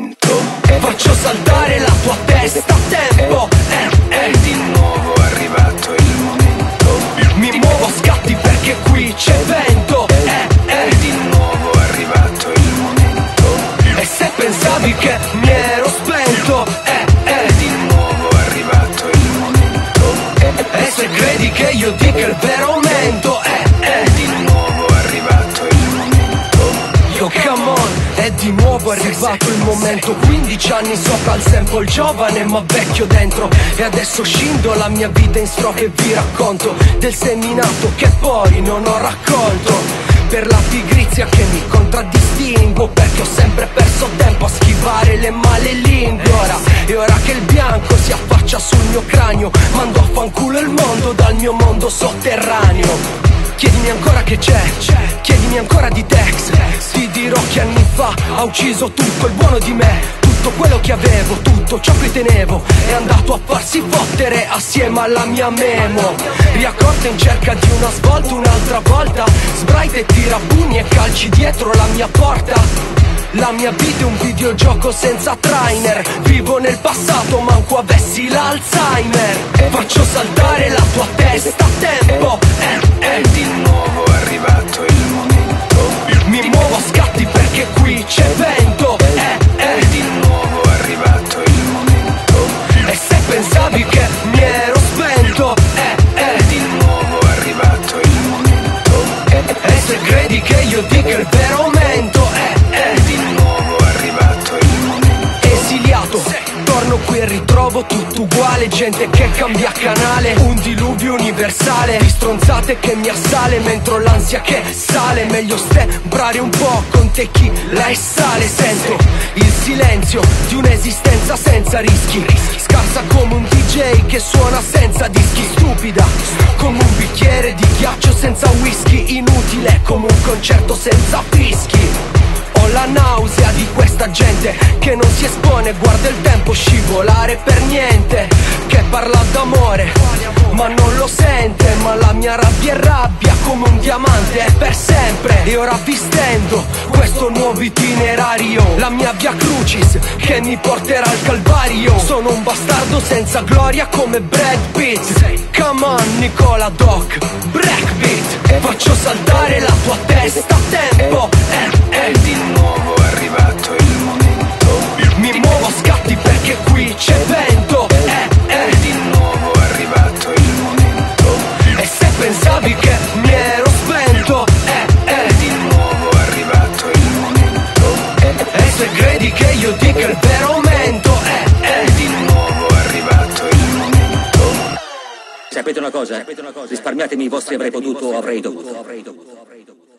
momento. Faccio saltare la tua testa a tempo. È, è di nuovo arrivato il momento. Mi muovo a scatti perché qui c'è vento. È, è di nuovo arrivato il momento. E se pensavi che mi ero spento. È, è di nuovo arrivato il momento. E se credi che io dica il vero mento. Di nuovo arrivato il momento. 15 anni sopra al sample giovane ma vecchio dentro. E adesso scindo la mia vita in strofe e vi racconto Del seminato che poi non ho raccolto. Per la pigrizia che mi contraddistingo Perché ho sempre perso tempo a schivare le male lingue. Ora, e ora che il bianco si affaccia sul mio cranio Mando a fanculo il mondo dal mio mondo sotterraneo. Chiedimi ancora che c'è, chiedimi ancora di Tex Ti dirò che anni fa ha ucciso tutto il buono di me Tutto quello che avevo, tutto ciò che tenevo. È andato a farsi fottere assieme alla mia memo. Riaccorta in cerca di una svolta un'altra volta. Sbraita e tira pugni e calci dietro la mia porta. La mia vita è un videogioco senza trainer. Vivo nel passato manco avessi l'Alzheimer. Faccio saltare la tua testa a tempo. È, è di nuovo arrivato il momento pensavi che mi ero spento È, è di nuovo arrivato il momento. E se credi che io dica il vero mento È, è di nuovo arrivato il momento. Esiliato. Torno qui e ritrovo tutto uguale Gente che cambia canale. Un diluvio universale Di stronzate che mi assale Mentre l'ansia che sale. Meglio stembrare un po' con te chi la è sale. Sento il silenzio di un'esistenza senza rischi. Scarsa come un DJ che suona senza dischi Stupida. Come un bicchiere di ghiaccio senza whisky Inutile come un concerto senza fischi. Ho la nausea di questa gente che non si espone, guarda il tempo scivolare per niente, che parla d'amore, ma non lo sente, ma la mia rabbia è rabbia come un diamante è per sempre. E ora vi stendo questo nuovo itinerario, la mia via crucis che mi porterà al calvario. Sono un bastardo senza gloria come Brad Pitt. Come on Nicola Doc, breakbeat, credi che io dica il vero mento È, è di nuovo arrivato il momento Sapete una cosa? Risparmiatemi i vostri avrei potuto o avrei dovuto.